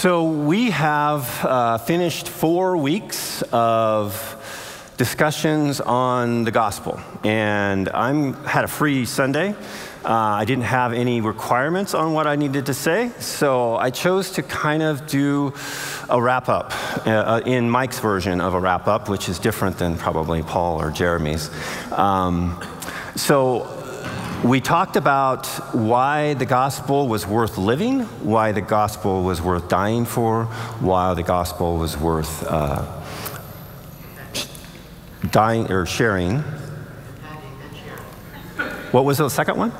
So, we have uh, finished four weeks of discussions on the gospel, and I had a free Sunday. Uh, I didn't have any requirements on what I needed to say, so I chose to kind of do a wrap up uh, in Mike's version of a wrap up, which is different than probably Paul or Jeremy's. Um, so, we talked about why the gospel was worth living, why the gospel was worth dying for, why the gospel was worth uh, dying or sharing. What was the second one?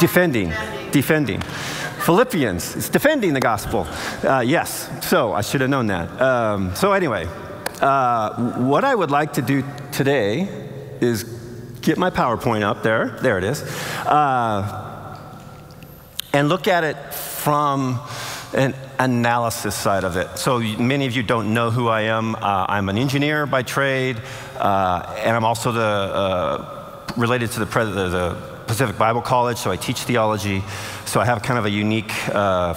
Defending. Defending. Philippians, it's defending the gospel. Uh, yes, so I should have known that. Um, so, anyway, uh, what I would like to do today is get my PowerPoint up there. There it is. Uh, and look at it from an analysis side of it. So many of you don't know who I am. Uh, I'm an engineer by trade, uh, and I'm also the, uh, related to the, the, Pacific Bible College, so I teach theology. So I have kind of a unique uh,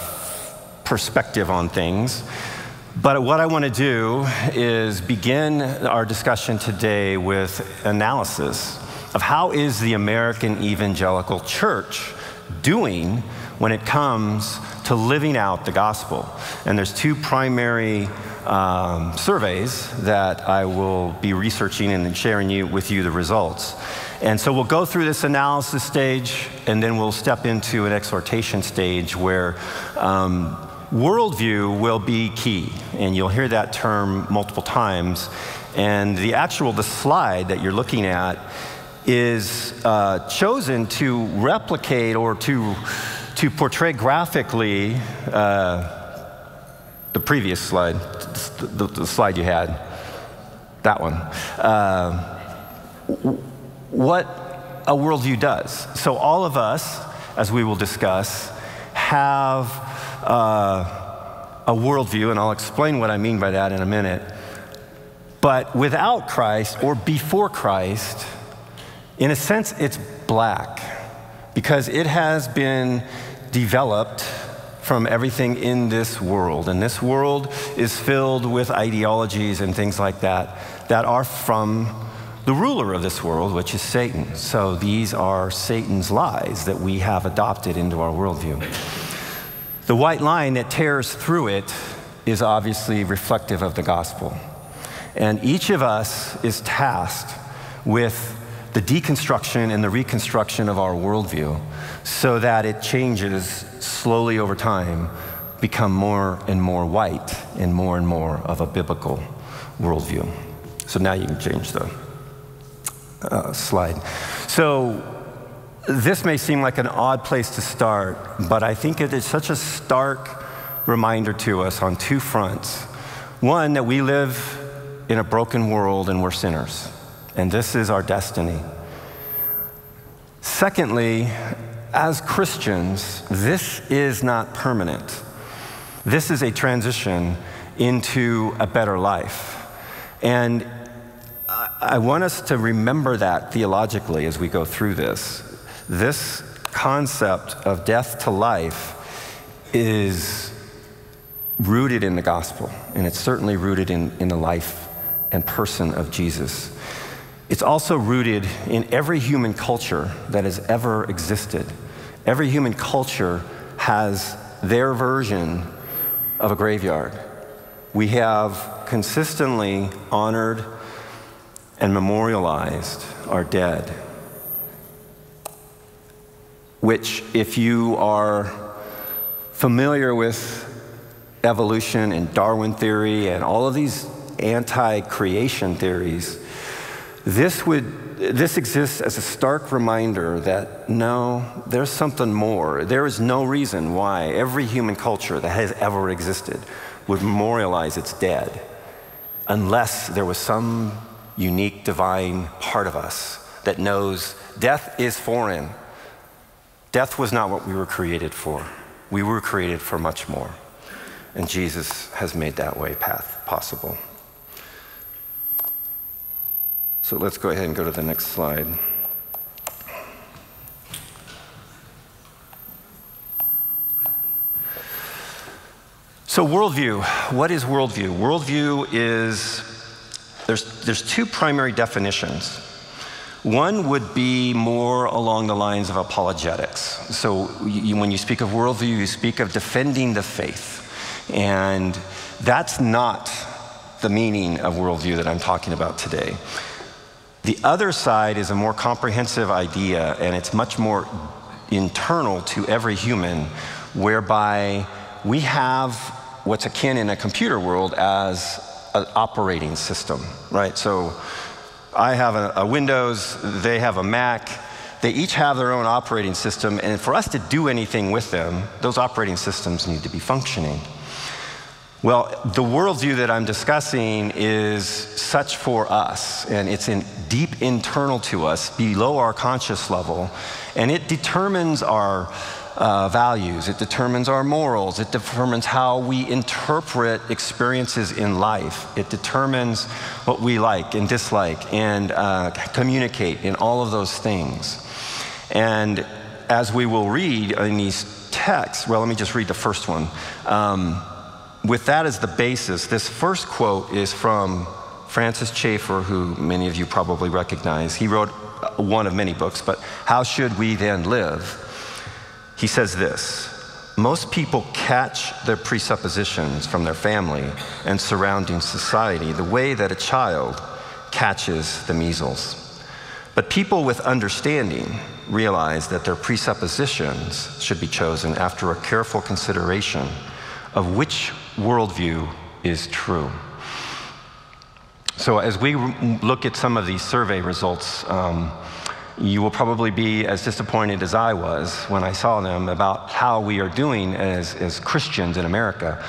perspective on things. But what I want to do is begin our discussion today with analysis of how is the American evangelical church doing when it comes to living out the gospel. And there's two primary um, surveys that I will be researching and sharing you, with you the results. And so we'll go through this analysis stage, and then we'll step into an exhortation stage where um, worldview will be key. And you'll hear that term multiple times. And the actual, the slide that you're looking at is uh, chosen to replicate or to, to portray graphically uh, the previous slide, the, the, slide you had, that one. Uh, what a worldview does. So, all of us, as we will discuss, have uh, a worldview, and I'll explain what I mean by that in a minute. But without Christ or before Christ, in a sense, it's black because it has been developed from everything in this world. And this world is filled with ideologies and things like that that are from the ruler of this world, which is Satan. So these are Satan's lies that we have adopted into our worldview. The white line that tears through it is obviously reflective of the gospel. And each of us is tasked with the deconstruction and the reconstruction of our worldview so that it changes slowly over time, become more and more white and more and more of a biblical worldview. So now you can change the uh, slide. So this may seem like an odd place to start, but I think it is such a stark reminder to us on two fronts. One, that we live in a broken world and we're sinners and this is our destiny. Secondly, as Christians, this is not permanent. This is a transition into a better life. And I want us to remember that theologically as we go through this. This concept of death to life is rooted in the gospel, and it's certainly rooted in, in the life and person of Jesus. It's also rooted in every human culture that has ever existed. Every human culture has their version of a graveyard. We have consistently honored and memorialized our dead, which, if you are familiar with evolution and Darwin theory and all of these anti creation theories, this, would, this exists as a stark reminder that no, there's something more. There is no reason why every human culture that has ever existed would memorialize its dead unless there was some unique divine part of us that knows death is foreign. Death was not what we were created for. We were created for much more. And Jesus has made that way path possible. So let's go ahead and go to the next slide. So, worldview. What is worldview? Worldview is there's, there's two primary definitions. One would be more along the lines of apologetics. So, you, when you speak of worldview, you speak of defending the faith. And that's not the meaning of worldview that I'm talking about today. The other side is a more comprehensive idea, and it's much more internal to every human, whereby we have what's akin in a computer world as an operating system, right? So I have a, a, Windows, they have a Mac. They each have their own operating system, and for us to do anything with them, those operating systems need to be functioning. Well, the worldview that I'm discussing is such for us, and it's in deep internal to us, below our conscious level, and it determines our uh, values, it determines our morals, it determines how we interpret experiences in life, it determines what we like and dislike and uh, communicate in all of those things. And as we will read in these texts, well, let me just read the first one. Um, with that as the basis, this first quote is from Francis Schaeffer, who many of you probably recognize. He wrote uh, one of many books, but How Should We Then Live? He says this Most people catch their presuppositions from their family and surrounding society the way that a child catches the measles. But people with understanding realize that their presuppositions should be chosen after a careful consideration of which worldview is true. So, as we look at some of these survey results, um, you will probably be as disappointed as I was when I saw them about how we are doing as, as Christians in America.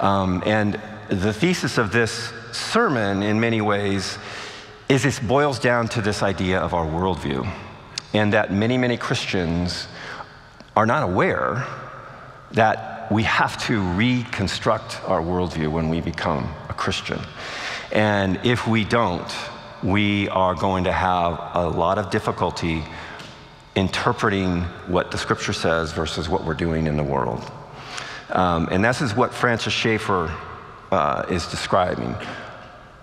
Um, and the thesis of this sermon, in many ways, is this boils down to this idea of our worldview, and that many, many Christians are not aware that we have to reconstruct our worldview when we become a Christian. And if we don't, we are going to have a lot of difficulty interpreting what the scripture says versus what we're doing in the world. Um, and this is what Francis Schaeffer uh, is describing.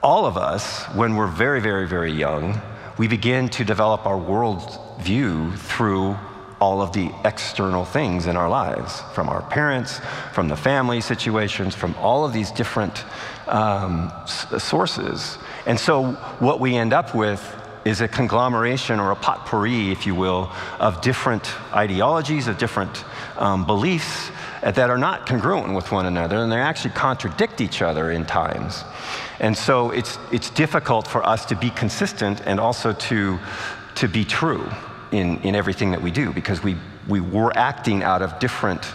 All of us, when we're very, very, very young, we begin to develop our worldview through all of the external things in our lives from our parents, from the family situations, from all of these different um, sources. And so what we end up with is a conglomeration or a potpourri, if you will, of different ideologies, of different um, beliefs that are not congruent with one another, and they actually contradict each other in times. And so it's, it's difficult for us to be consistent and also to, to be true in, in everything that we do because we, we were acting out of different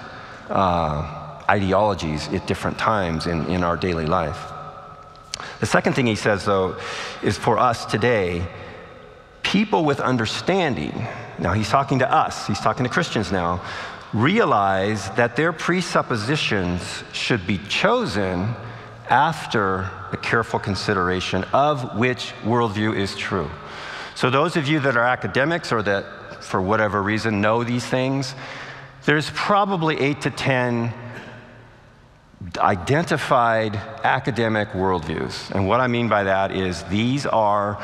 uh, ideologies at different times in, in our daily life. The second thing he says, though, is for us today, people with understanding, now he's talking to us, he's talking to Christians now, realize that their presuppositions should be chosen after a careful consideration of which worldview is true. So, those of you that are academics or that, for whatever reason, know these things, there's probably eight to 10 identified academic worldviews. And what I mean by that is these are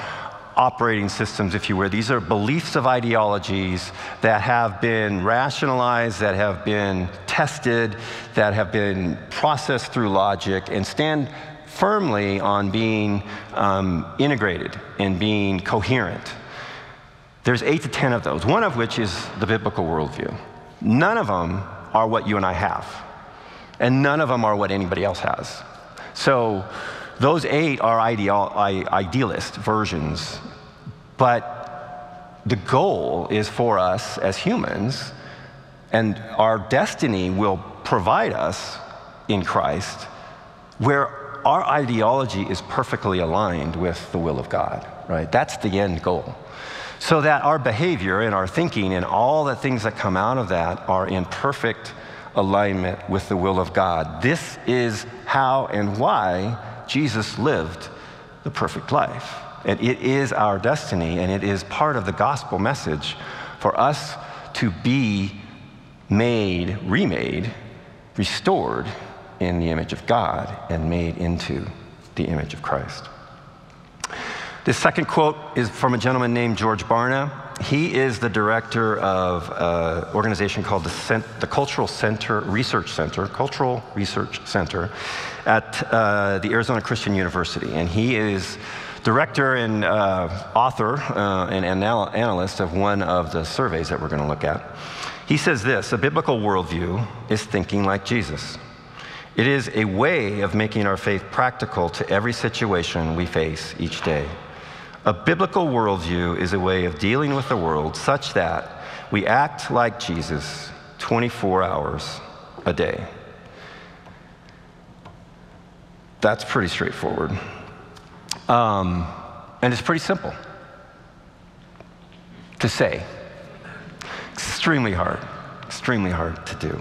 operating systems, if you will. These are beliefs of ideologies that have been rationalized, that have been tested, that have been processed through logic, and stand firmly on being um, integrated and being coherent. There's eight to ten of those, one of which is the biblical worldview. None of them are what you and I have and none of them are what anybody else has. So those eight are ideal, idealist versions, but the goal is for us as humans, and our destiny will provide us in Christ, where our ideology is perfectly aligned with the will of God, right? That's the end goal. So that our behavior and our thinking and all the things that come out of that are in perfect alignment with the will of God. This is how and why Jesus lived the perfect life. And it is our destiny, and it is part of the gospel message for us to be made, remade, restored in the image of God and made into the image of Christ. This second quote is from a gentleman named George Barna. He is the director of an organization called the, Cent- the Cultural Center Research Center, Cultural Research Center, at uh, the Arizona Christian University. And he is director and uh, author uh, and anal- analyst of one of the surveys that we're going to look at. He says this a biblical worldview is thinking like Jesus. It is a way of making our faith practical to every situation we face each day. A biblical worldview is a way of dealing with the world such that we act like Jesus 24 hours a day. That's pretty straightforward. Um, and it's pretty simple to say. Extremely hard, extremely hard to do.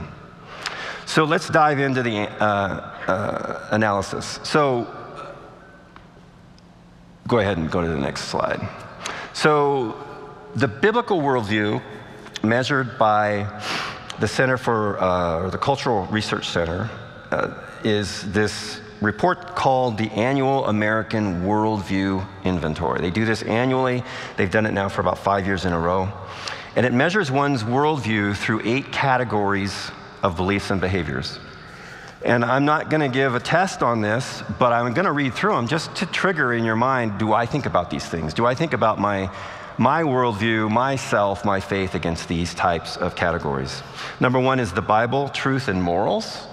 So let's dive into the uh, uh, analysis. So go ahead and go to the next slide. So the biblical worldview, measured by the Center for, uh, or the Cultural Research Center, uh, is this report called the Annual American Worldview Inventory. They do this annually. They've done it now for about five years in a row. And it measures one's worldview through eight categories of beliefs and behaviors. And I'm not going to give a test on this, but I'm going to read through them just to trigger in your mind do I think about these things? Do I think about my, my worldview, myself, my faith against these types of categories? Number one is the Bible, truth, and morals.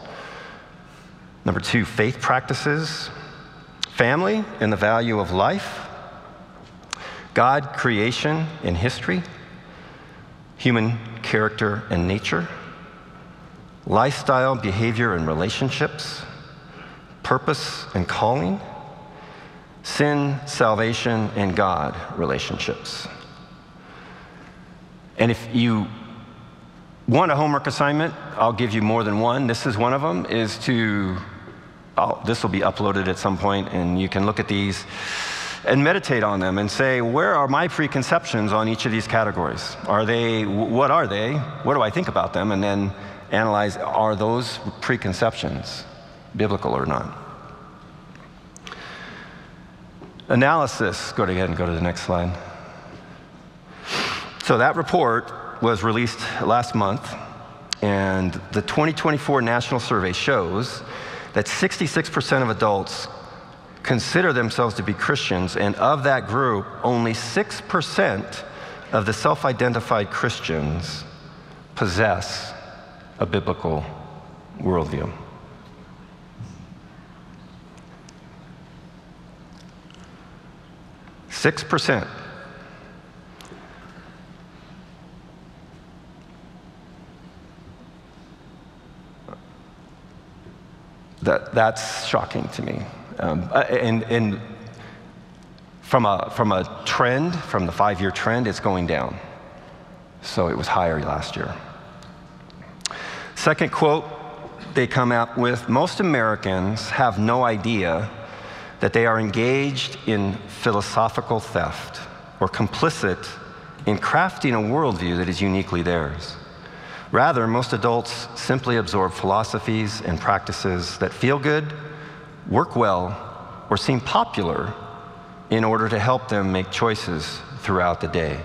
Number two, faith practices, family and the value of life, God, creation, and history, human character and nature lifestyle, behavior, and relationships, purpose and calling, sin, salvation, and God relationships. And if you want a homework assignment, I'll give you more than one. This is one of them, is to, I'll, this will be uploaded at some point, and you can look at these and meditate on them and say, where are my preconceptions on each of these categories? Are they, what are they? What do I think about them? And then analyze are those preconceptions biblical or not? Analysis, go ahead and go to the next slide. So that report was released last month, and the 2024 national survey shows that 66% of adults consider themselves to be Christians, and of that group, only 6% of the self identified Christians possess a biblical worldview. Six percent. That, that's shocking to me. Um, and, and from, a, from a trend, from the five year trend, it's going down. So it was higher last year. Second quote they come out with most Americans have no idea that they are engaged in philosophical theft or complicit in crafting a worldview that is uniquely theirs. Rather, most adults simply absorb philosophies and practices that feel good, work well, or seem popular in order to help them make choices throughout the day.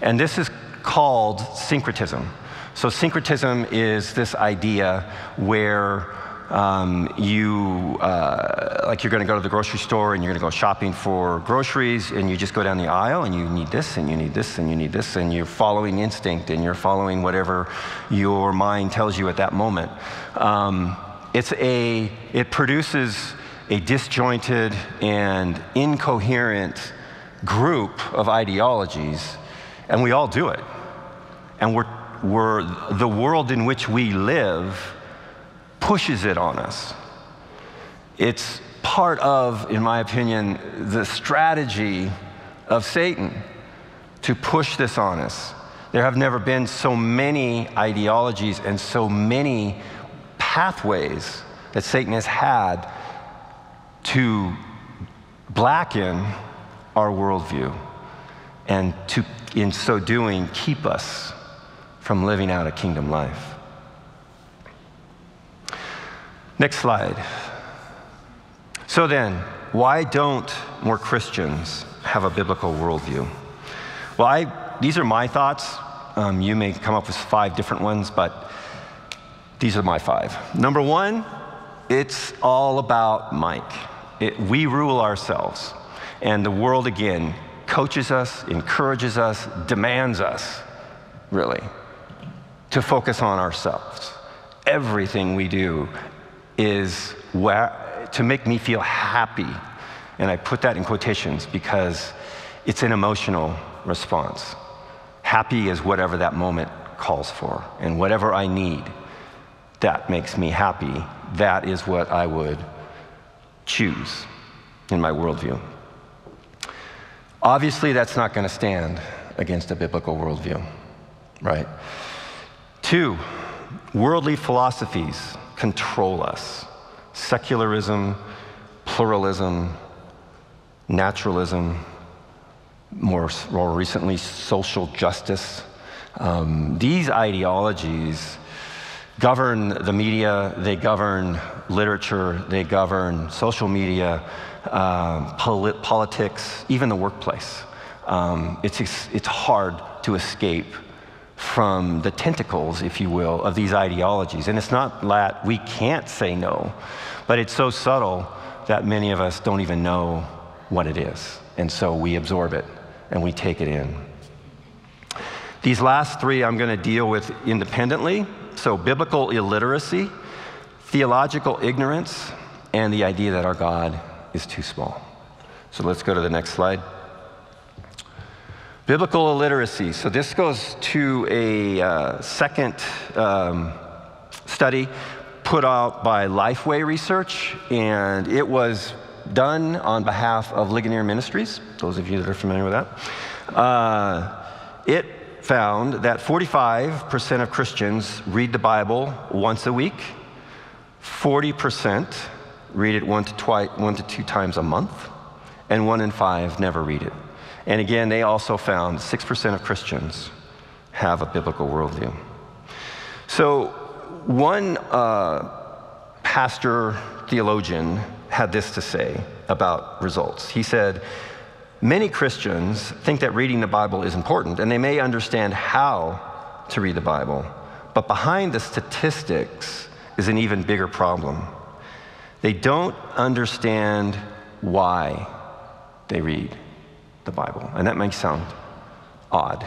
And this is called syncretism. So, syncretism is this idea where um, you, uh, like you're going to go to the grocery store and you're going to go shopping for groceries and you just go down the aisle and you need this and you need this and you need this and you're following instinct and you're following whatever your mind tells you at that moment. Um, it's a, it produces a disjointed and incoherent group of ideologies, and we all do it. And we're where the world in which we live pushes it on us. It's part of, in my opinion, the strategy of Satan to push this on us. There have never been so many ideologies and so many pathways that Satan has had to blacken our worldview and to, in so doing, keep us from living out a kingdom life. Next slide. So then, why don't more Christians have a biblical worldview? Well, I, these are my thoughts. Um, you may come up with five different ones, but these are my five. Number one, it's all about Mike. It, we rule ourselves. And the world, again, coaches us, encourages us, demands us, really, to focus on ourselves. Everything we do is where, to make me feel happy. And I put that in quotations because it's an emotional response. Happy is whatever that moment calls for, and whatever I need that makes me happy, that is what I would choose in my worldview. Obviously, that's not going to stand against a biblical worldview, right? Two, worldly philosophies control us secularism, pluralism, naturalism, more, more recently, social justice. Um, these ideologies govern the media, they govern literature, they govern social media, um, polit- politics, even the workplace. Um, it's, it's hard to escape from the tentacles, if you will, of these ideologies. And it's not that we can't say no, but it's so subtle that many of us don't even know what it is. And so we absorb it and we take it in. These last three I'm going to deal with independently so, biblical illiteracy, theological ignorance, and the idea that our God is too small. So, let's go to the next slide. Biblical illiteracy. So, this goes to a uh, second um, study put out by Lifeway Research, and it was done on behalf of Ligonier Ministries, those of you that are familiar with that. Uh, it found that 45% of Christians read the Bible once a week, 40% read it one to, twi- one to two times a month, and one in five never read it. And again, they also found 6% of Christians have a biblical worldview. So, one uh, pastor theologian had this to say about results. He said, Many Christians think that reading the Bible is important, and they may understand how to read the Bible, but behind the statistics is an even bigger problem. They don't understand why they read the Bible. And that might sound odd,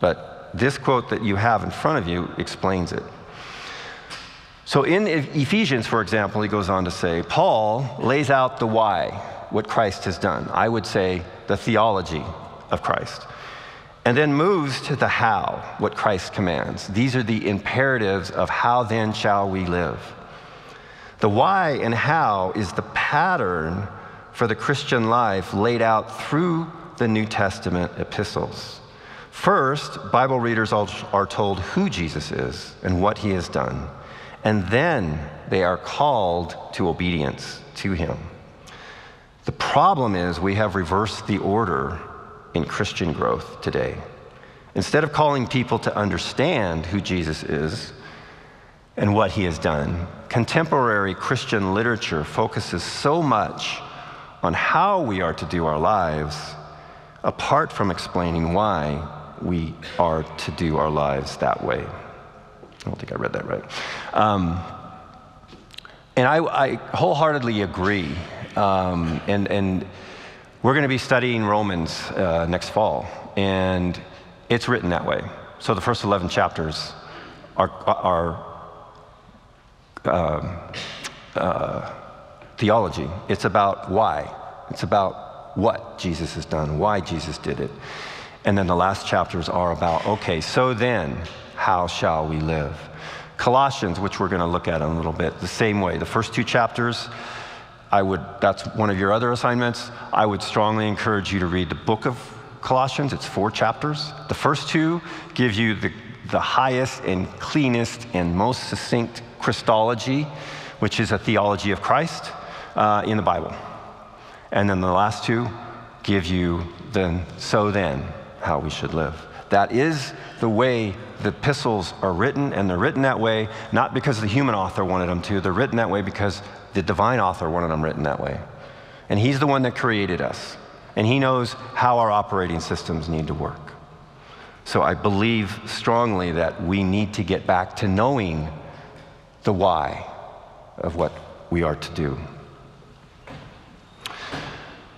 but this quote that you have in front of you explains it. So in Ephesians, for example, he goes on to say, Paul lays out the why what Christ has done. I would say the theology of Christ. And then moves to the how, what Christ commands. These are the imperatives of how then shall we live. The why and how is the pattern for the Christian life laid out through the New Testament epistles. First, Bible readers are told who Jesus is and what he has done, and then they are called to obedience to him. The problem is we have reversed the order in Christian growth today. Instead of calling people to understand who Jesus is and what he has done, contemporary Christian literature focuses so much on how we are to do our lives, apart from explaining why we are to do our lives that way. I don't think I read that right. Um, and I, I wholeheartedly agree um, and, and we're going to be studying Romans uh, next fall, and it's written that way. So the first 11 chapters are, are uh, uh, theology. It's about why. It's about what Jesus has done, why Jesus did it. And then the last chapters are about, okay, so then, how shall we live? Colossians, which we're going to look at in a little bit, the same way. The first two chapters I would, that's one of your other assignments. I would strongly encourage you to read the book of Colossians. It's four chapters. The first two give you the, the highest and cleanest and most succinct Christology, which is a theology of Christ uh, in the Bible. And then the last two give you the so then, how we should live. That is the way the epistles are written, and they're written that way not because the human author wanted them to, they're written that way because the divine author wanted them written that way. And he's the one that created us, and he knows how our operating systems need to work. So I believe strongly that we need to get back to knowing the why of what we are to do.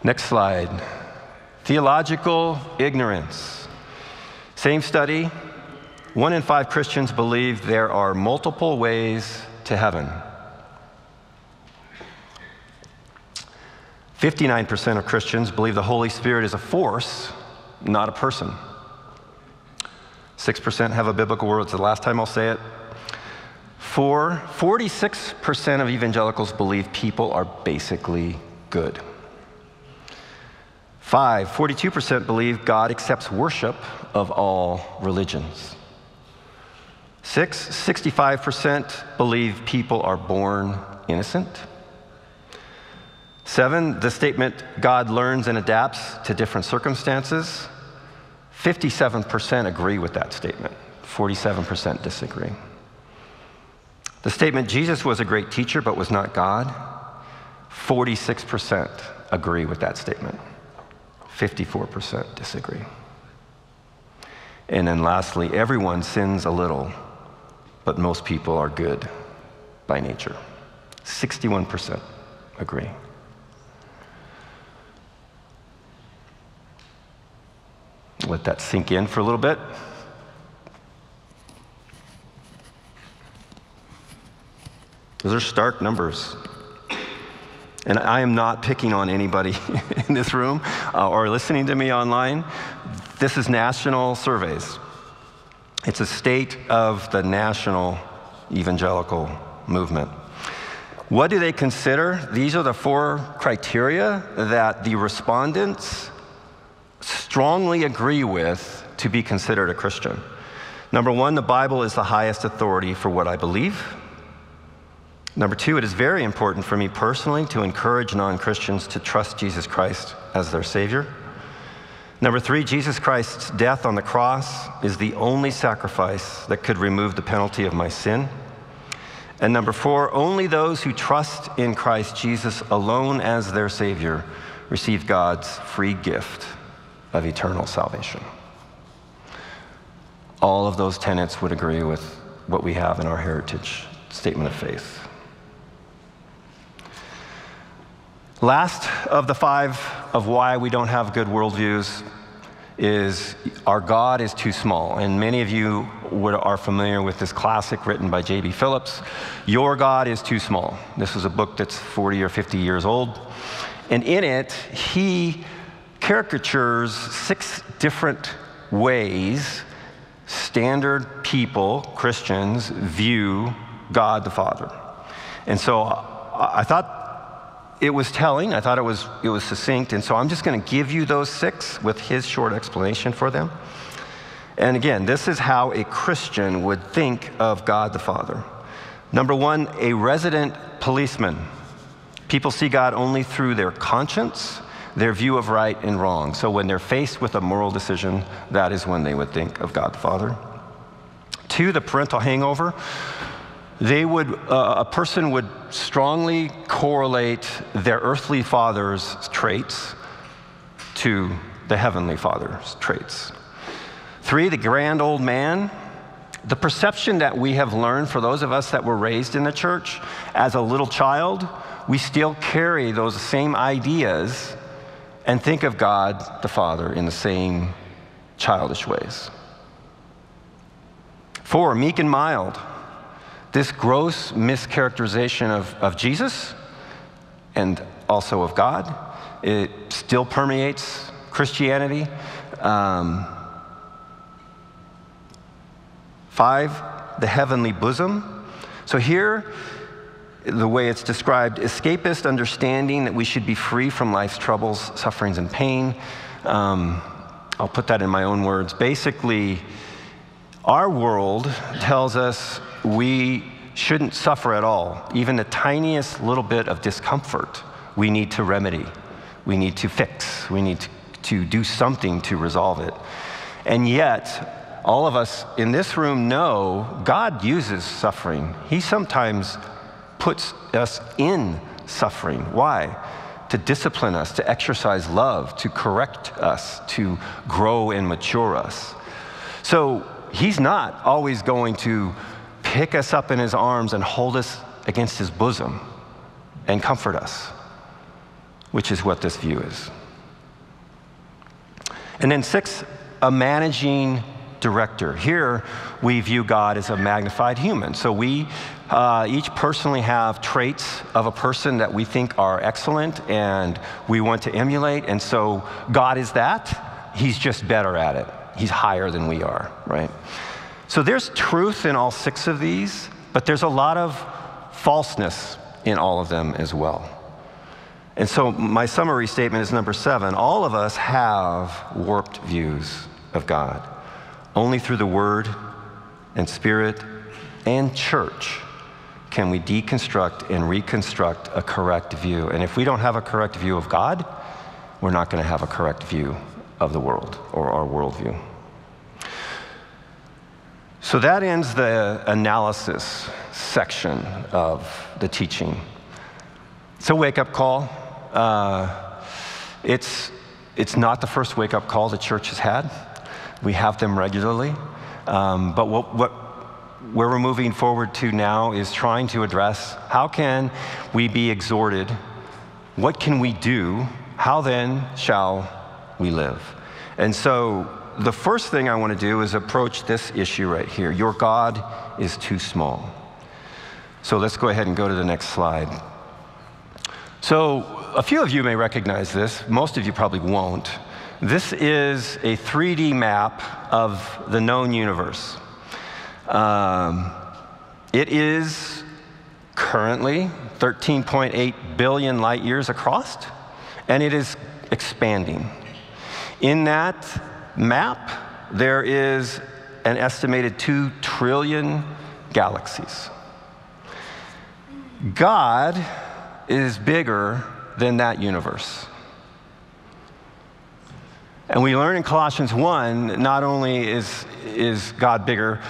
Next slide. Theological ignorance. Same study. One in five Christians believe there are multiple ways to heaven. 59% of Christians believe the Holy Spirit is a force, not a person. 6% have a biblical word. It's the last time I'll say it. Four, 46% of evangelicals believe people are basically good. Five, 42% believe God accepts worship of all religions. Six, 65% believe people are born innocent. Seven, the statement God learns and adapts to different circumstances. 57% agree with that statement, 47% disagree. The statement Jesus was a great teacher but was not God. 46% agree with that statement. 54% disagree. And then lastly, everyone sins a little, but most people are good by nature. 61% agree. Let that sink in for a little bit. Those are stark numbers. And I am not picking on anybody in this room uh, or listening to me online. This is national surveys. It's a state of the national evangelical movement. What do they consider? These are the four criteria that the respondents strongly agree with to be considered a Christian. Number one, the Bible is the highest authority for what I believe. Number two, it is very important for me personally to encourage non Christians to trust Jesus Christ as their Savior. Number three, Jesus Christ's death on the cross is the only sacrifice that could remove the penalty of my sin. And number four, only those who trust in Christ Jesus alone as their Savior receive God's free gift of eternal salvation. All of those tenets would agree with what we have in our heritage statement of faith. Last of the five of why we don't have good worldviews is our God is too small. And many of you would, are familiar with this classic written by J.B. Phillips Your God is Too Small. This is a book that's 40 or 50 years old. And in it, he caricatures six different ways standard people, Christians, view God the Father. And so I thought it was telling. I thought it was, it was succinct. And so I'm just going to give you those six with his short explanation for them. And again, this is how a Christian would think of God the Father. Number one, a resident policeman. People see God only through their conscience, their view of right and wrong. So when they're faced with a moral decision, that is when they would think of God the Father. Two, the parental hangover they would, uh, a person would strongly correlate their earthly father's traits to the heavenly father's traits. Three, the grand old man. The perception that we have learned for those of us that were raised in the church as a little child, we still carry those same ideas and think of God the Father in the same childish ways. Four, meek and mild this gross mischaracterization of, of Jesus and also of God, it still permeates Christianity. Um, five, the heavenly bosom. So here, the way it's described, escapist understanding that we should be free from life's troubles, sufferings, and pain. Um, I'll put that in my own words. Basically, our world tells us we shouldn't suffer at all. Even the tiniest little bit of discomfort, we need to remedy, we need to fix, we need to, to do something to resolve it. And yet, all of us in this room know God uses suffering. He sometimes puts us in suffering. Why? To discipline us, to exercise love, to correct us, to grow and mature us. So he's not always going to pick us up in his arms and hold us against his bosom and comfort us, which is what this view is. And then, six, a managing director. Here, we view God as a magnified human. So we uh, each personally have traits of a person that we think are excellent and we want to emulate. And so God is that. He's just better at it. He's higher than we are, right? So there's truth in all six of these, but there's a lot of falseness in all of them as well. And so my summary statement is number seven all of us have warped views of God. Only through the Word and Spirit and church can we deconstruct and reconstruct a correct view. And if we don't have a correct view of God, we're not going to have a correct view of the world or our worldview. So that ends the analysis section of the teaching. It's a wake up call. Uh, it's, it's not the first wake up call the church has had. We have them regularly. Um, but what, what where we're moving forward to now is trying to address how can we be exhorted? What can we do? How then shall we live? And so the first thing I want to do is approach this issue right here. Your God is too small. So let's go ahead and go to the next slide. So, a few of you may recognize this, most of you probably won't. This is a 3D map of the known universe. Um, it is currently 13.8 billion light years across, and it is expanding. In that map, there is an estimated 2 trillion galaxies. God is bigger than that universe. And we learn in Colossians 1 not only is, is God bigger,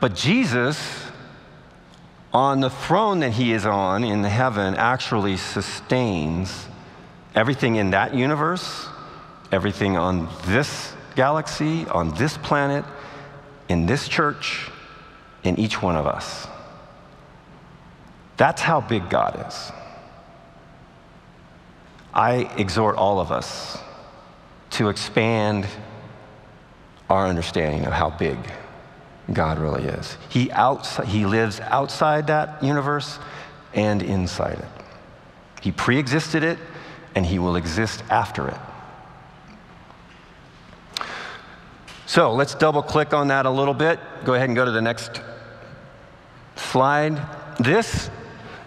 but Jesus, on the throne that he is on in the heaven, actually sustains everything in that universe, everything on this galaxy, on this planet, in this church, in each one of us. That's how big God is. I exhort all of us to expand our understanding of how big God really is. He, outside, he lives outside that universe and inside it. He pre existed it, and he will exist after it. So let's double click on that a little bit. Go ahead and go to the next slide. This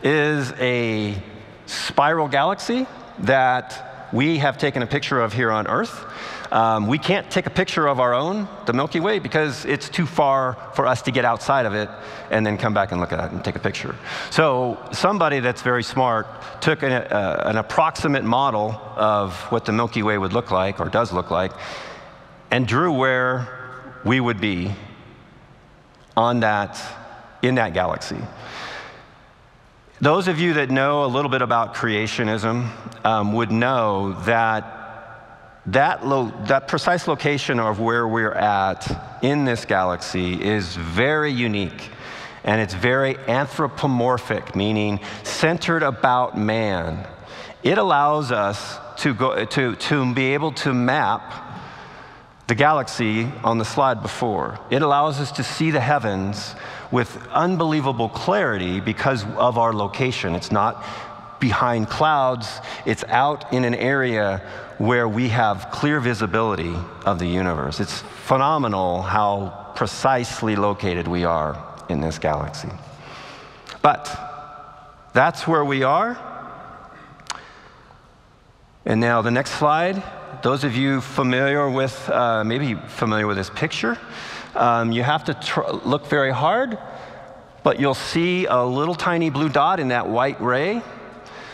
is a spiral galaxy that we have taken a picture of here on Earth. Um, we can't take a picture of our own, the Milky Way, because it's too far for us to get outside of it and then come back and look at it and take a picture. So somebody that's very smart took an, uh, an approximate model of what the Milky Way would look like or does look like and drew where we would be on that, in that galaxy. Those of you that know a little bit about creationism um, would know that that, lo- that precise location of where we're at in this galaxy is very unique and it's very anthropomorphic, meaning centered about man. It allows us to, go, to, to be able to map the galaxy on the slide before. It allows us to see the heavens with unbelievable clarity because of our location. It's not behind clouds, it's out in an area where we have clear visibility of the universe. It's phenomenal how precisely located we are in this galaxy. But that's where we are. And now the next slide. Those of you familiar with, uh, maybe familiar with this picture, um, you have to tr- look very hard, but you'll see a little tiny blue dot in that white ray.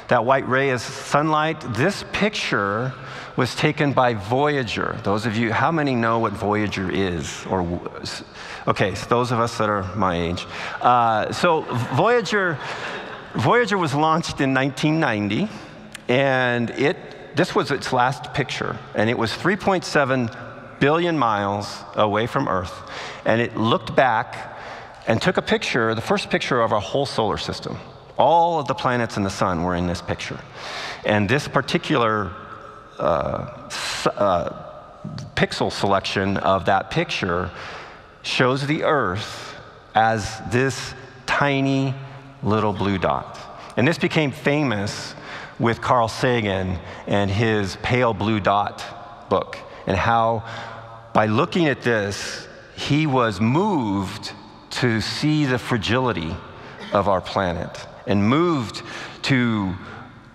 that white ray is sunlight. This picture was taken by Voyager. Those of you, how many know what Voyager is? Or okay, so those of us that are my age. Uh, so Voyager, Voyager was launched in 1990, and it this was its last picture, and it was 3.7 billion miles away from Earth, and it looked back and took a picture, the first picture of our whole solar system. All of the planets in the sun were in this picture. And this particular uh, uh, pixel selection of that picture shows the Earth as this tiny little blue dot. And this became famous with Carl Sagan and his Pale Blue Dot book, and how by looking at this, he was moved to see the fragility of our planet and moved to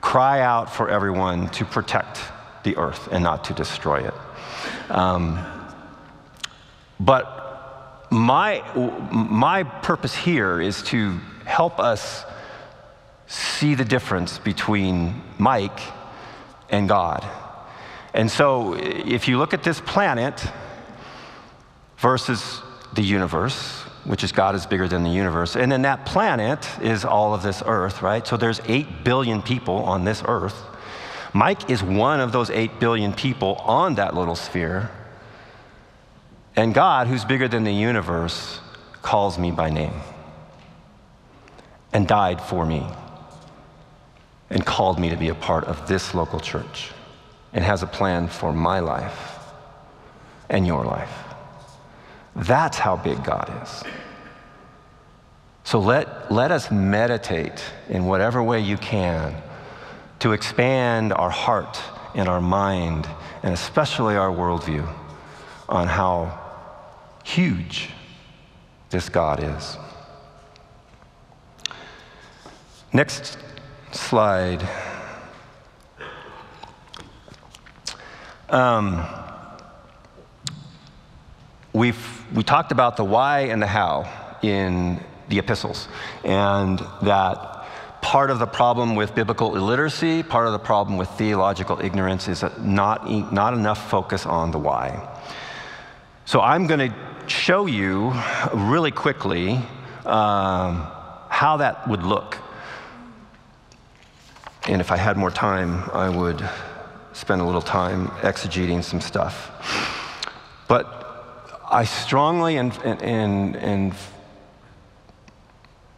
cry out for everyone to protect the earth and not to destroy it. Um, but my, my purpose here is to help us see the difference between Mike and God. And so if you look at this planet versus the universe, which is God is bigger than the universe. And then that planet is all of this earth, right? So there's 8 billion people on this earth. Mike is one of those 8 billion people on that little sphere. And God, who's bigger than the universe, calls me by name and died for me and called me to be a part of this local church and has a plan for my life and your life. That's how big God is. So let, let us meditate in whatever way you can to expand our heart and our mind, and especially our worldview, on how huge this God is. Next slide. Um, we've, we talked about the why and the how in the epistles, and that part of the problem with biblical illiteracy, part of the problem with theological ignorance is not, not enough focus on the why. So I'm going to show you really quickly um, how that would look. And if I had more time, I would spend a little time exegeting some stuff. But I strongly and, and, and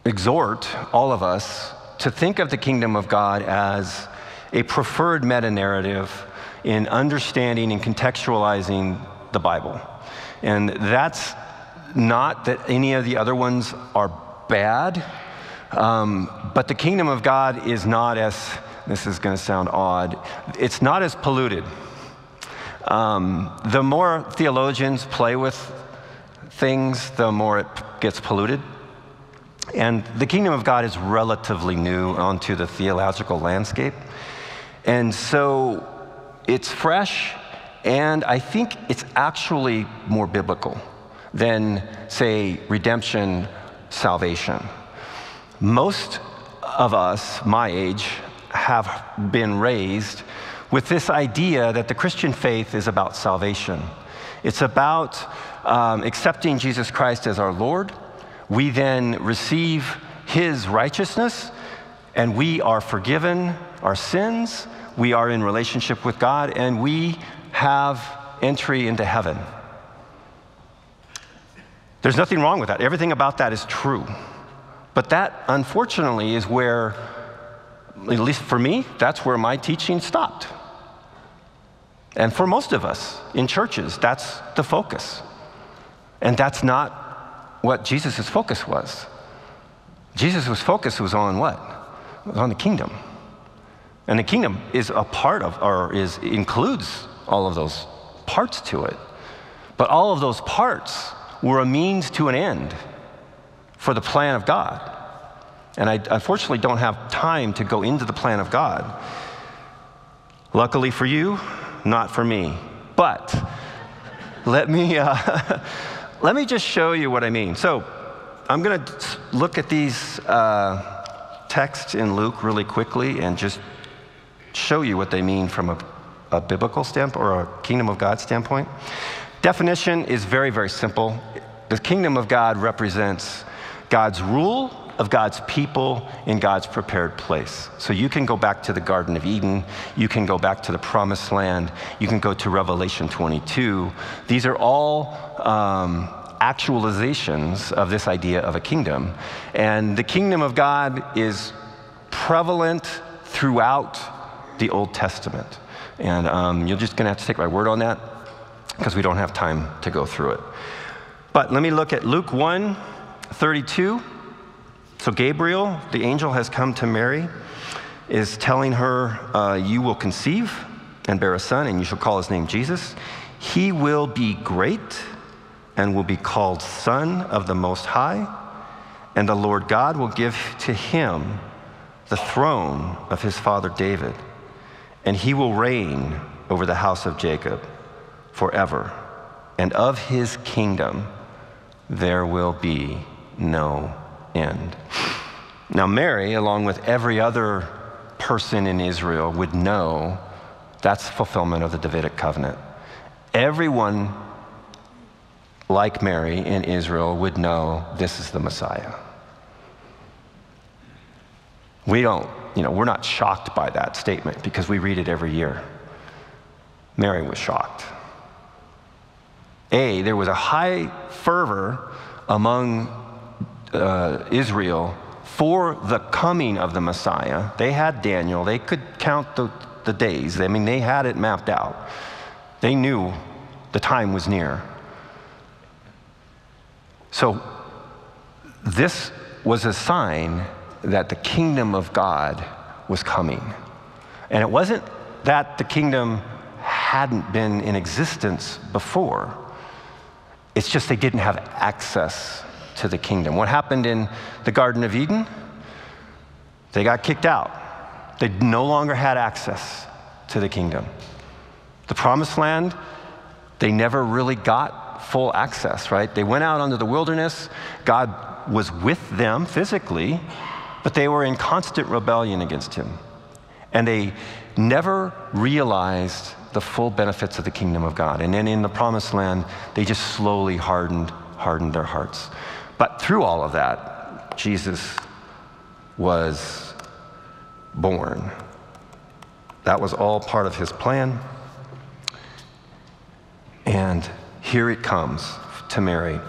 exhort all of us to think of the kingdom of God as a preferred meta narrative in understanding and contextualizing the Bible. And that's not that any of the other ones are bad, um, but the kingdom of God is not as, this is going to sound odd, it's not as polluted. Um, the more theologians play with things, the more it gets polluted. And the kingdom of God is relatively new onto the theological landscape. And so it's fresh, and I think it's actually more biblical than, say, redemption, salvation. Most of us, my age, have been raised with this idea that the Christian faith is about salvation. It's about um, accepting Jesus Christ as our Lord. We then receive his righteousness, and we are forgiven our sins. We are in relationship with God, and we have entry into heaven. There's nothing wrong with that. Everything about that is true. But that, unfortunately, is where, at least for me, that's where my teaching stopped. And for most of us in churches, that's the focus. And that's not what Jesus' focus was. Jesus' focus was on what? It Was on the kingdom. And the kingdom is a part of, or is, includes all of those parts to it. But all of those parts were a means to an end for the plan of God. And I unfortunately don't have time to go into the plan of God. Luckily for you, not for me. But let me, uh, let me just show you what I mean. So I'm going to look at these uh, texts in Luke really quickly and just show you what they mean from a, a biblical standpoint or a kingdom of God standpoint. Definition is very, very simple. The kingdom of God represents God's rule of God's people in God's prepared place. So you can go back to the Garden of Eden, you can go back to the Promised Land, you can go to Revelation 22. These are all um, actualizations of this idea of a kingdom. And the kingdom of God is prevalent throughout the Old Testament. And um, you're just going to have to take my word on that because we don't have time to go through it. But let me look at Luke 1 32. So Gabriel, the angel, has come to Mary, is telling her, uh, You will conceive and bear a son, and you shall call his name Jesus. He will be great and will be called Son of the Most High, and the Lord God will give to him the throne of his father David, and he will reign over the house of Jacob forever, and of his kingdom there will be no end. Now, Mary, along with every other person in Israel, would know that's fulfillment of the Davidic covenant. Everyone like Mary in Israel would know this is the Messiah. We don't, you know, we're not shocked by that statement because we read it every year. Mary was shocked. A, there was a high fervor among uh, Israel for the coming of the Messiah. They had Daniel, they could count the, the days. I mean, they had it mapped out. They knew the time was near. So, this was a sign that the kingdom of God was coming. And it wasn't that the kingdom hadn't been in existence before, it's just they didn't have access to the kingdom. What happened in the Garden of Eden? They got kicked out. They no longer had access to the kingdom. The promised land, they never really got full access, right? They went out into the wilderness. God was with them physically, but they were in constant rebellion against him. And they never realized the full benefits of the kingdom of God. And then in the promised land, they just slowly hardened, hardened their hearts. But through all of that, Jesus was born. That was all part of his plan. And here it comes to Mary.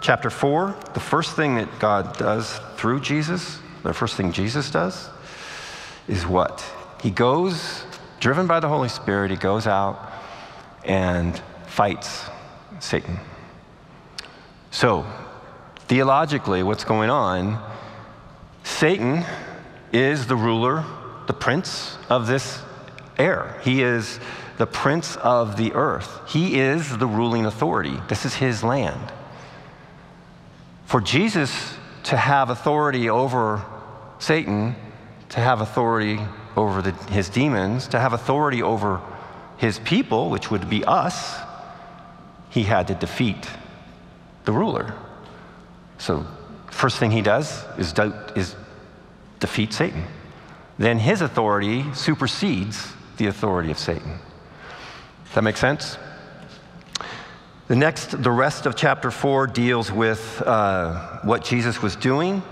Chapter 4, the first thing that God does through Jesus, the first thing Jesus does, is what? He goes, driven by the Holy Spirit, he goes out and fights Satan. So, Theologically, what's going on, Satan is the ruler, the prince of this air. He is the prince of the earth. He is the ruling authority. This is his land. For Jesus to have authority over Satan, to have authority over the, his demons, to have authority over his people, which would be us, he had to defeat the ruler. So, first thing he does is, is defeat Satan. Then his authority supersedes the authority of Satan. Does that make sense? The next, the rest of chapter four deals with uh, what Jesus was doing.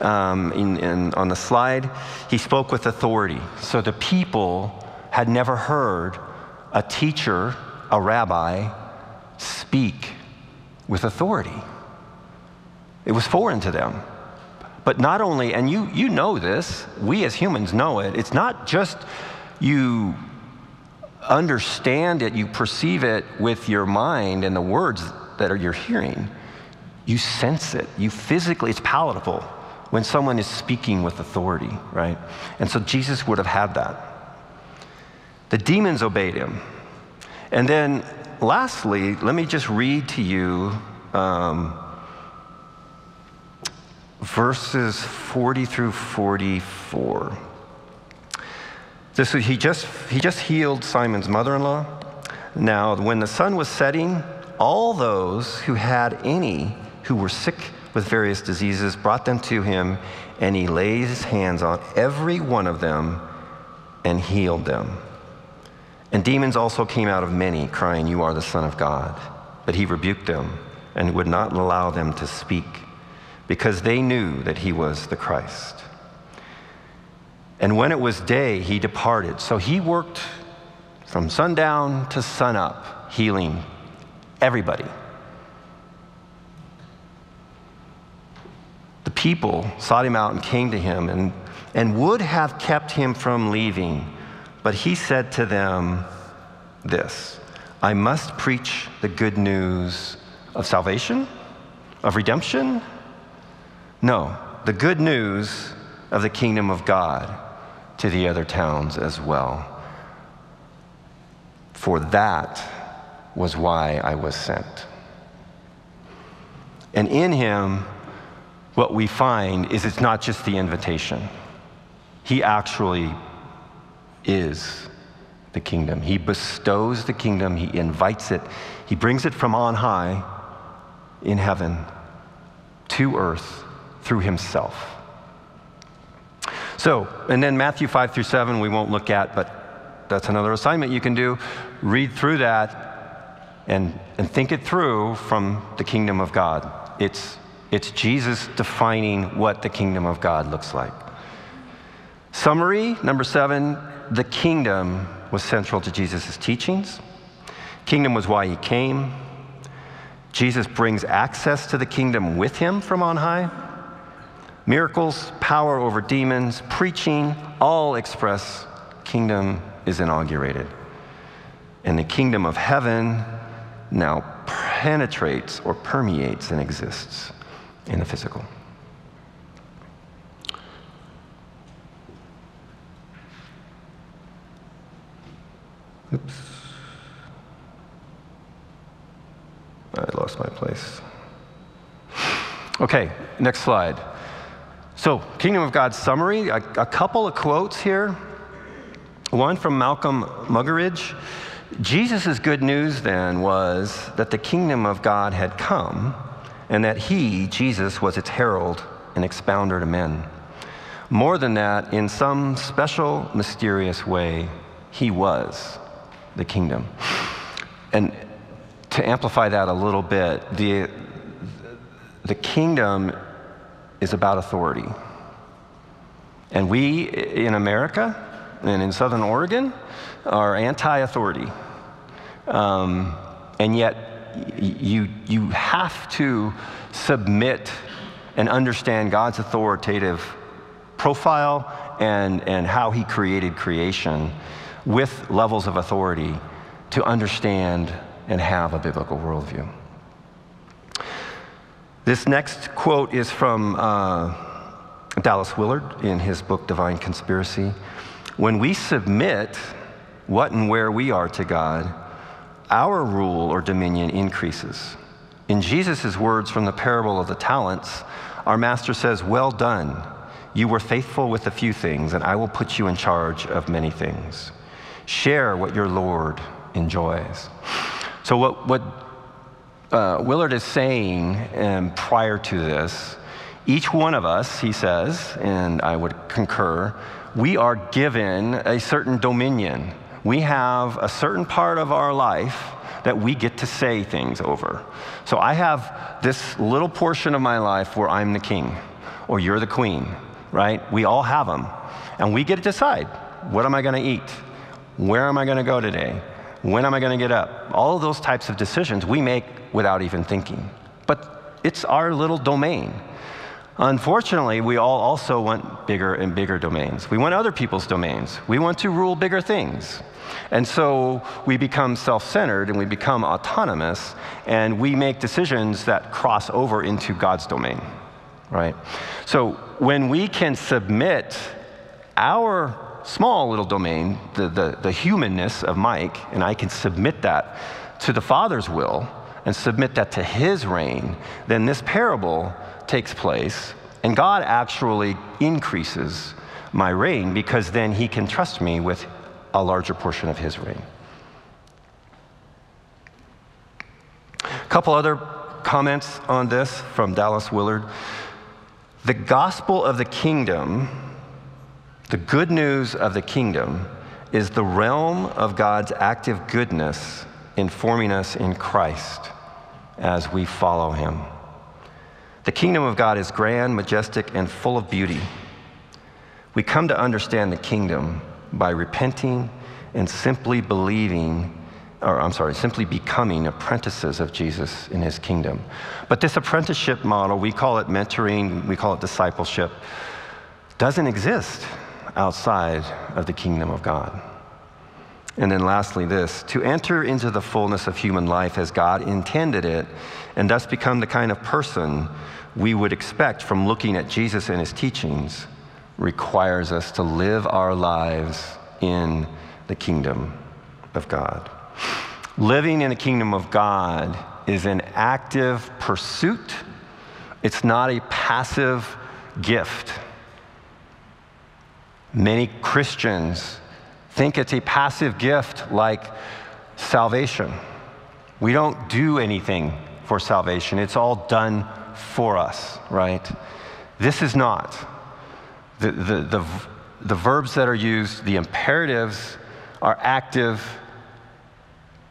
Um, in, in, on the slide, he spoke with authority. So the people had never heard a teacher, a rabbi, speak with authority. It was foreign to them. But not only, and you, you know this, we as humans know it, it's not just you understand it, you perceive it with your mind and the words that are, you're hearing. You sense it. You physically, it's palatable when someone is speaking with authority, right? And so Jesus would have had that. The demons obeyed him. And then, lastly, let me just read to you um, verses 40 through 44. This, he, just, he just healed Simon's mother in law. Now, when the sun was setting, all those who had any who were sick with various diseases brought them to him, and he laid his hands on every one of them and healed them. And demons also came out of many, crying, You are the Son of God. But he rebuked them and would not allow them to speak, because they knew that he was the Christ. And when it was day, he departed. So he worked from sundown to sunup, healing everybody. The people sought him out and came to him and, and would have kept him from leaving. But he said to them this I must preach the good news of salvation, of redemption. No, the good news of the kingdom of God to the other towns as well. For that was why I was sent. And in him, what we find is it's not just the invitation, he actually is the kingdom. He bestows the kingdom, he invites it, he brings it from on high in heaven to earth through himself. So, and then Matthew 5 through 7, we won't look at, but that's another assignment you can do. Read through that and, and think it through from the kingdom of God. It's, it's Jesus defining what the kingdom of God looks like. Summary number seven the kingdom was central to Jesus' teachings. Kingdom was why he came. Jesus brings access to the kingdom with him from on high. Miracles, power over demons, preaching, all express kingdom is inaugurated. And the kingdom of heaven now penetrates or permeates and exists in the physical. Oops. I lost my place. Okay, next slide. So, Kingdom of God summary, a, a couple of quotes here. One from Malcolm Muggeridge. Jesus' good news then was that the kingdom of God had come and that he, Jesus, was its herald and expounder to men. More than that, in some special, mysterious way, he was the kingdom. And to amplify that a little bit, the, the kingdom is about authority. And we in America and in Southern Oregon are anti authority. Um, and yet, you, you have to submit and understand God's authoritative profile and, and how He created creation with levels of authority to understand and have a biblical worldview. This next quote is from uh, Dallas Willard in his book Divine Conspiracy. When we submit what and where we are to God, our rule or dominion increases. In Jesus' words from the parable of the talents, our master says, Well done. You were faithful with a few things, and I will put you in charge of many things. Share what your Lord enjoys. So, what, what uh, Willard is saying um, prior to this, each one of us, he says, and I would concur, we are given a certain dominion. We have a certain part of our life that we get to say things over. So I have this little portion of my life where I'm the king or you're the queen, right? We all have them. And we get to decide what am I going to eat? Where am I going to go today? When am I going to get up? All of those types of decisions we make without even thinking. But it's our little domain. Unfortunately, we all also want bigger and bigger domains. We want other people's domains. We want to rule bigger things. And so we become self centered and we become autonomous and we make decisions that cross over into God's domain, right? So when we can submit our small little domain, the, the, the humanness of Mike, and I can submit that to the Father's will and submit that to his reign, then this parable takes place, and God actually increases my reign because then he can trust me with a larger portion of his reign. A couple other comments on this from Dallas Willard. The gospel of the kingdom the good news of the kingdom is the realm of God's active goodness informing us in Christ as we follow him. The kingdom of God is grand, majestic, and full of beauty. We come to understand the kingdom by repenting and simply believing, or I'm sorry, simply becoming apprentices of Jesus in his kingdom. But this apprenticeship model, we call it mentoring, we call it discipleship, doesn't exist outside of the kingdom of God. And then lastly, this to enter into the fullness of human life as God intended it, and thus become the kind of person we would expect from looking at Jesus and his teachings, requires us to live our lives in the kingdom of God. Living in the kingdom of God is an active pursuit, it's not a passive gift. Many Christians think it's a passive gift like salvation. We don't do anything for salvation, it's all done for us, right? This is not. The, the, the, the verbs that are used, the imperatives, are active,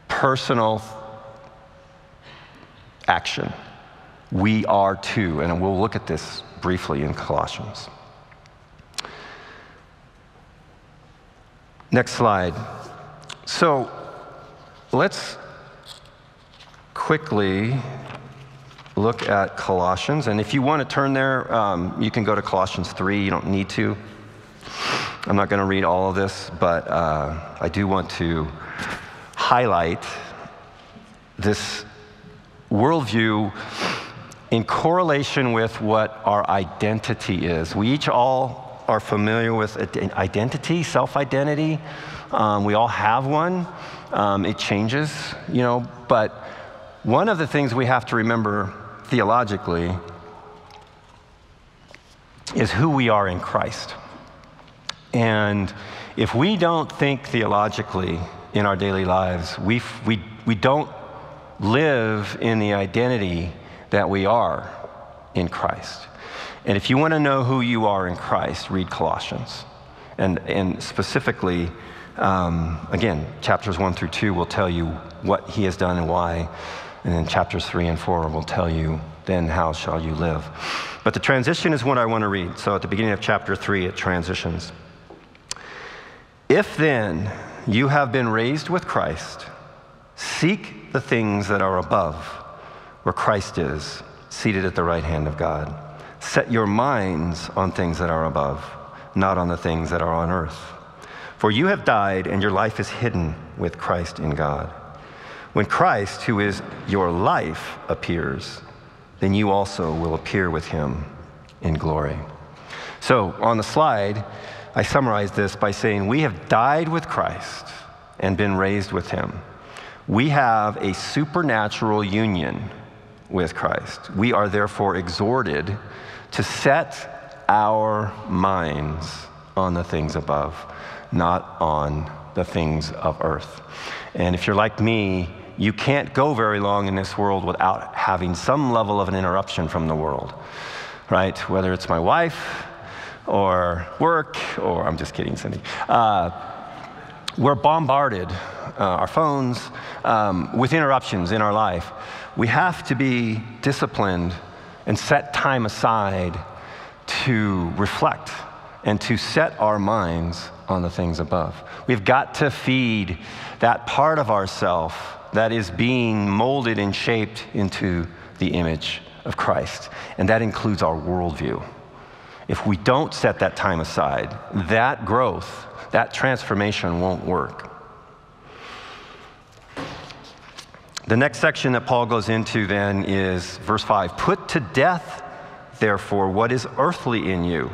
personal action. We are too, and we'll look at this briefly in Colossians. Next slide. So let's quickly look at Colossians. And if you want to turn there, um, you can go to Colossians 3. You don't need to. I'm not going to read all of this, but uh, I do want to highlight this worldview in correlation with what our identity is. We each all are familiar with identity, self identity. Um, we all have one. Um, it changes, you know, but one of the things we have to remember theologically is who we are in Christ. And if we don't think theologically in our daily lives, we, we, we don't live in the identity that we are in Christ. And if you want to know who you are in Christ, read Colossians. And, and specifically, um, again, chapters 1 through 2 will tell you what he has done and why. And then chapters 3 and 4 will tell you, then how shall you live. But the transition is what I want to read. So at the beginning of chapter 3, it transitions. If then you have been raised with Christ, seek the things that are above, where Christ is, seated at the right hand of God. Set your minds on things that are above, not on the things that are on earth. For you have died, and your life is hidden with Christ in God. When Christ, who is your life, appears, then you also will appear with him in glory. So, on the slide, I summarize this by saying, We have died with Christ and been raised with him. We have a supernatural union with Christ. We are therefore exhorted to set our minds on the things above, not on the things of earth. And if you're like me, you can't go very long in this world without having some level of an interruption from the world, right? Whether it's my wife or work, or I'm just kidding, Cindy. Uh, we're bombarded, uh, our phones, um, with interruptions in our life. We have to be disciplined and set time aside to reflect and to set our minds on the things above. We've got to feed that part of ourself that is being molded and shaped into the image of Christ. And that includes our worldview. If we don't set that time aside, that growth, that transformation won't work. The next section that Paul goes into then is verse 5 Put to death, therefore, what is earthly in you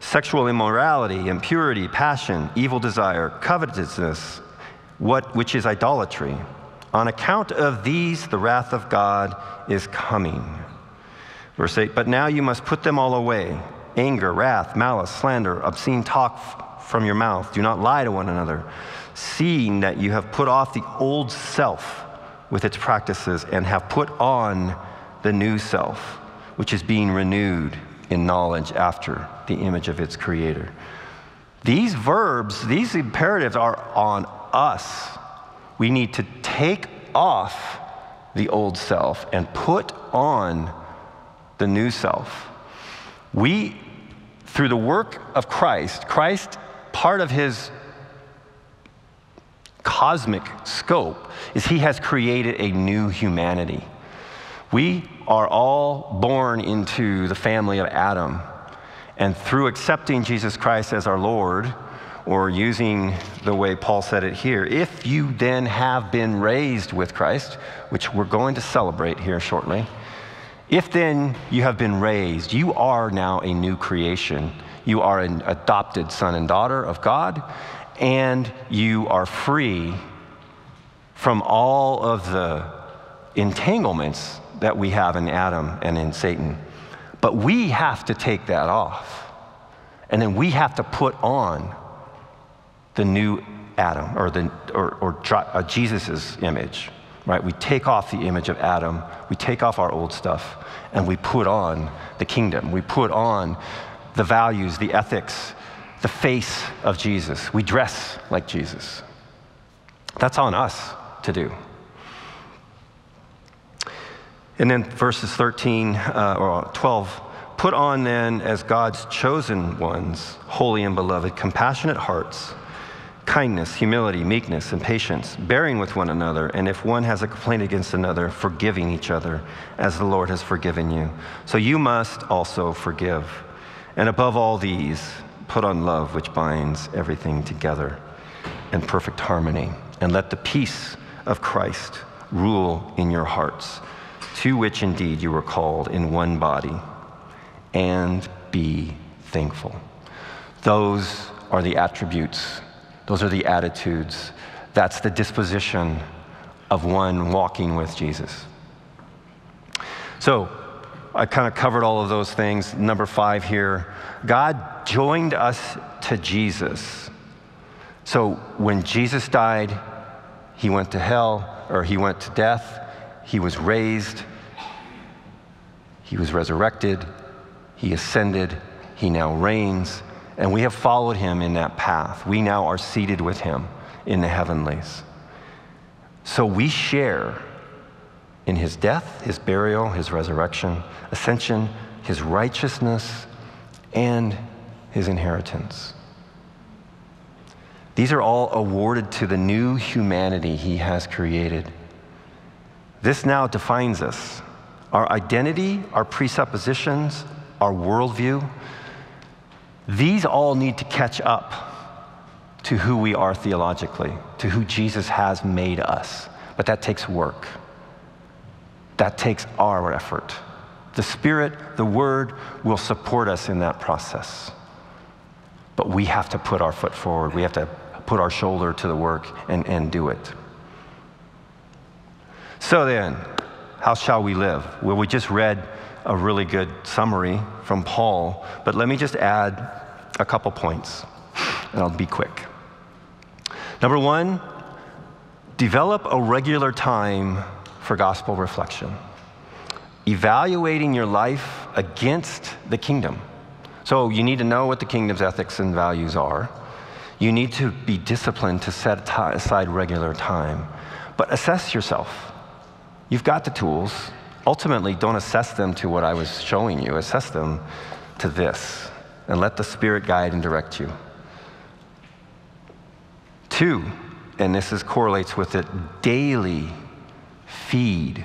sexual immorality, impurity, passion, evil desire, covetousness, what, which is idolatry. On account of these, the wrath of God is coming. Verse 8 But now you must put them all away anger, wrath, malice, slander, obscene talk from your mouth. Do not lie to one another, seeing that you have put off the old self with its practices and have put on the new self, which is being renewed in knowledge after the image of its creator. These verbs, these imperatives are on us. We need to take off the old self and put on the new self. We, through the work of Christ, Christ, part of his cosmic scope is he has created a new humanity. We are all born into the family of Adam. And through accepting Jesus Christ as our Lord, or using the way Paul said it here, if you then have been raised with Christ, which we're going to celebrate here shortly, if then you have been raised, you are now a new creation. You are an adopted son and daughter of God, and you are free from all of the entanglements that we have in Adam and in Satan. But we have to take that off. And then we have to put on the new Adam or, the, or, or uh, Jesus' image, right? We take off the image of Adam, we take off our old stuff, and we put on the kingdom. We put on the values, the ethics, the face of Jesus. We dress like Jesus. That's on us to do. And then verses 13 uh, or 12 put on then as God's chosen ones, holy and beloved, compassionate hearts, kindness, humility, meekness, and patience, bearing with one another, and if one has a complaint against another, forgiving each other as the Lord has forgiven you. So you must also forgive. And above all these, put on love, which binds everything together in perfect harmony. And let the peace of Christ rule in your hearts to which indeed you were called in one body, and be thankful. Those are the attributes, those are the attitudes. That's the disposition of one walking with Jesus. So, I kind of covered all of those things. Number five here God joined us to Jesus. So, when Jesus died, he went to hell, or he went to death he was raised, he was resurrected, he ascended, he now reigns, and we have followed him in that path. We now are seated with him in the heavenlies. So we share in his death, his burial, his resurrection, ascension, his righteousness, and his inheritance. These are all awarded to the new humanity he has created. This now defines us. Our identity, our presuppositions, our worldview, these all need to catch up to who we are theologically, to who Jesus has made us. But that takes work. That takes our effort. The Spirit, the Word will support us in that process. But we have to put our foot forward. We have to put our shoulder to the work and, and do it. So then, how shall we live? Well, we just read a really good summary from Paul, but let me just add a couple points, and I'll be quick. Number one, develop a regular time for gospel reflection, evaluating your life against the kingdom. So you need to know what the kingdom's ethics and values are. You need to be disciplined to set aside regular time, but assess yourself. You've got the tools. Ultimately, don't assess them to what I was showing you, assess them to this, and let the Spirit guide and direct you. Two, and this is, correlates with it, daily feed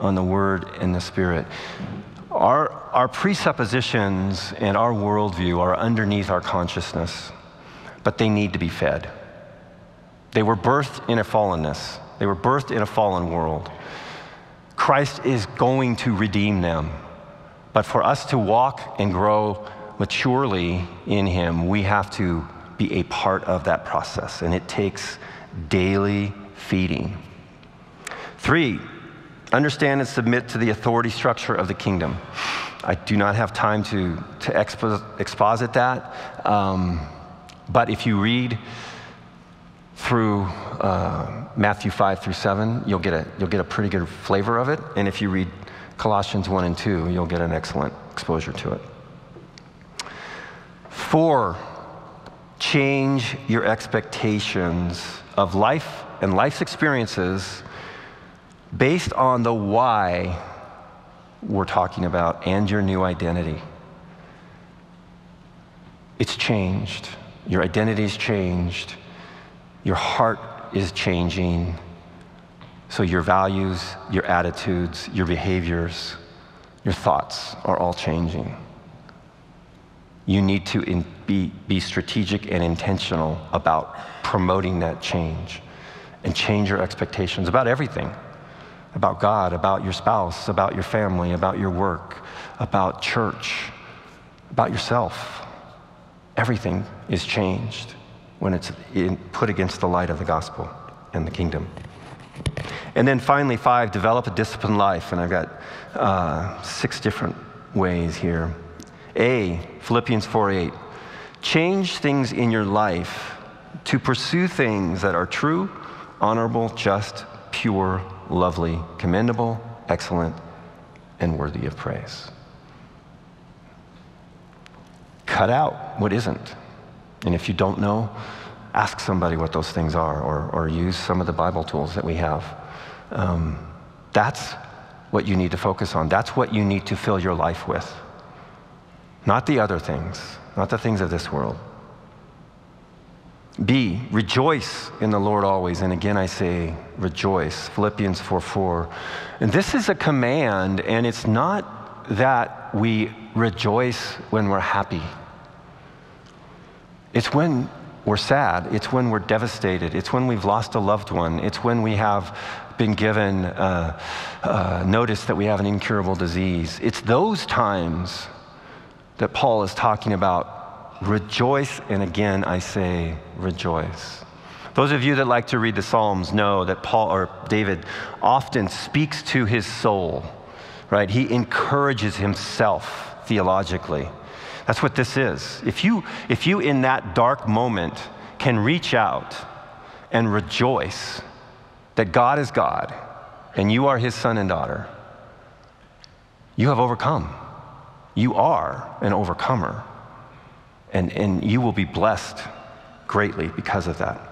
on the Word and the Spirit. Our, our presuppositions and our worldview are underneath our consciousness, but they need to be fed. They were birthed in a fallenness, they were birthed in a fallen world. Christ is going to redeem them. But for us to walk and grow maturely in Him, we have to be a part of that process, and it takes daily feeding. Three, understand and submit to the authority structure of the kingdom. I do not have time to, to exposit that, um, but if you read through uh, Matthew 5 through 7, you'll get, a, you'll get a pretty good flavor of it. And if you read Colossians 1 and 2, you'll get an excellent exposure to it. Four, change your expectations of life and life's experiences based on the why we're talking about and your new identity. It's changed. Your identity's changed. Your heart is changing. So your values, your attitudes, your behaviors, your thoughts are all changing. You need to in, be, be strategic and intentional about promoting that change and change your expectations about everything about God, about your spouse, about your family, about your work, about church, about yourself. Everything is changed when it's in, put against the light of the gospel and the kingdom. And then finally, five, develop a disciplined life. And I've got uh, six different ways here. A, Philippians 4 8. Change things in your life to pursue things that are true, honorable, just, pure, lovely, commendable, excellent, and worthy of praise. Cut out what isn't. And if you don't know, ask somebody what those things are or, or use some of the Bible tools that we have. Um, that's what you need to focus on. That's what you need to fill your life with. Not the other things, not the things of this world. B, rejoice in the Lord always. And again, I say rejoice. Philippians 4 4. And this is a command, and it's not that we rejoice when we're happy. It's when we're sad. It's when we're devastated. It's when we've lost a loved one. It's when we have been given uh, uh, notice that we have an incurable disease. It's those times that Paul is talking about Rejoice, and again I say rejoice. Those of you that like to read the Psalms know that Paul or David often speaks to his soul, right? He encourages himself theologically. That's what this is. If you, if you in that dark moment can reach out and rejoice that God is God and you are his son and daughter, you have overcome. You are an overcomer and, and you will be blessed greatly because of that.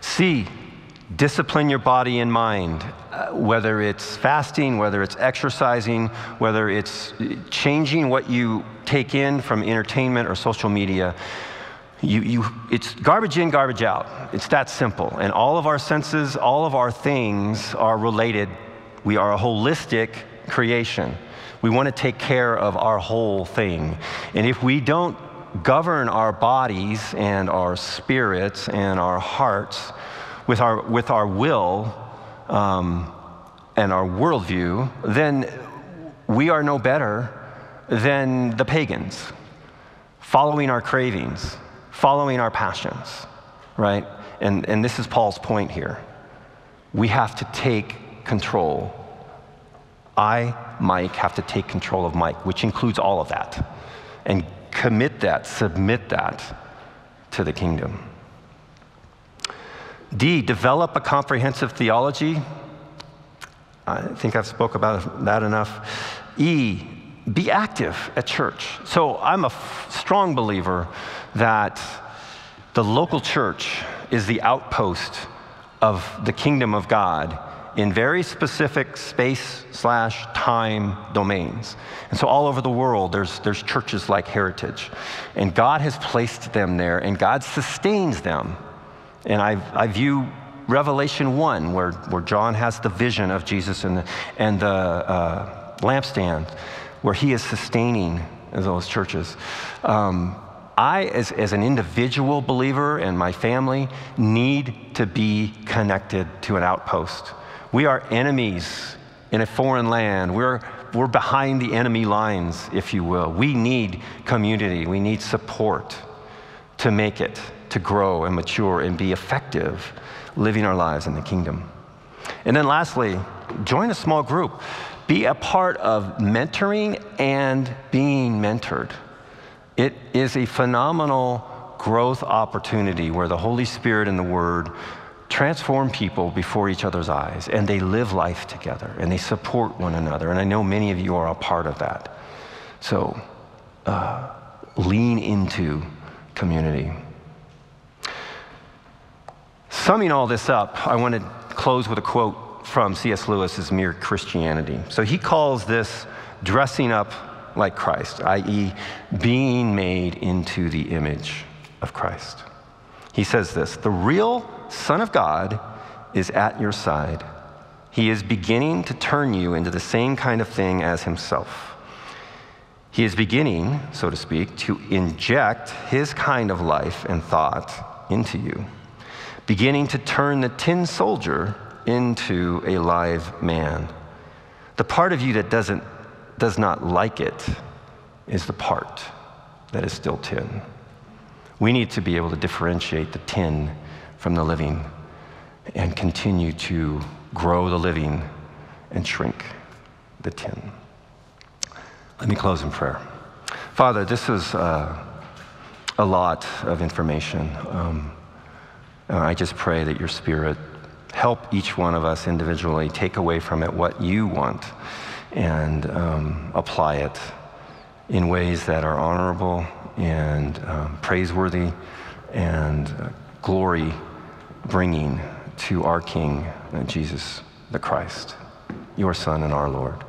C, discipline your body and mind, uh, whether it's fasting, whether it's exercising, whether it's changing what you take in from entertainment or social media. You, you, it's garbage in, garbage out. It's that simple. And all of our senses, all of our things are related. We are a holistic creation. We want to take care of our whole thing. And if we don't govern our bodies and our spirits and our hearts with our, with our will um, and our worldview, then we are no better than the pagans, following our cravings, following our passions, right? And, and this is Paul's point here. We have to take control I, Mike, have to take control of Mike, which includes all of that, and commit that, submit that to the kingdom. D, develop a comprehensive theology. I think I've spoke about that enough. E, be active at church. So I'm a f- strong believer that the local church is the outpost of the kingdom of God in very specific space slash time domains. And so all over the world, there's, there's churches like Heritage. And God has placed them there, and God sustains them. And I, I view Revelation 1, where, where John has the vision of Jesus and the, and the uh, lampstand, where he is sustaining those churches. Um, I, as, as an individual believer and my family, need to be connected to an outpost. We are enemies in a foreign land. We're, we're behind the enemy lines, if you will. We need community, we need support to make it, to grow and mature and be effective living our lives in the kingdom. And then lastly, join a small group. Be a part of mentoring and being mentored. It is a phenomenal growth opportunity where the Holy Spirit and the Word transform people before each other's eyes, and they live life together, and they support one another. And I know many of you are a part of that. So uh, lean into community. Summing all this up, I want to close with a quote from C.S. Lewis's Mere Christianity. So he calls this dressing up like Christ, i.e., being made into the image of Christ. He says this The real Son of God is at your side. He is beginning to turn you into the same kind of thing as himself. He is beginning, so to speak, to inject his kind of life and thought into you, beginning to turn the tin soldier into a live man. The part of you that doesn't, does not like it is the part that is still tin. We need to be able to differentiate the tin from the living and continue to grow the living and shrink the tin. Let me close in prayer. Father, this is uh, a lot of information. Um, I just pray that your Spirit help each one of us individually take away from it what you want and um, apply it in ways that are honorable and um, praiseworthy and uh, glory bringing to our King, uh, Jesus the Christ, your Son and our Lord.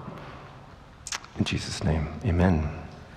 In Jesus' name, amen.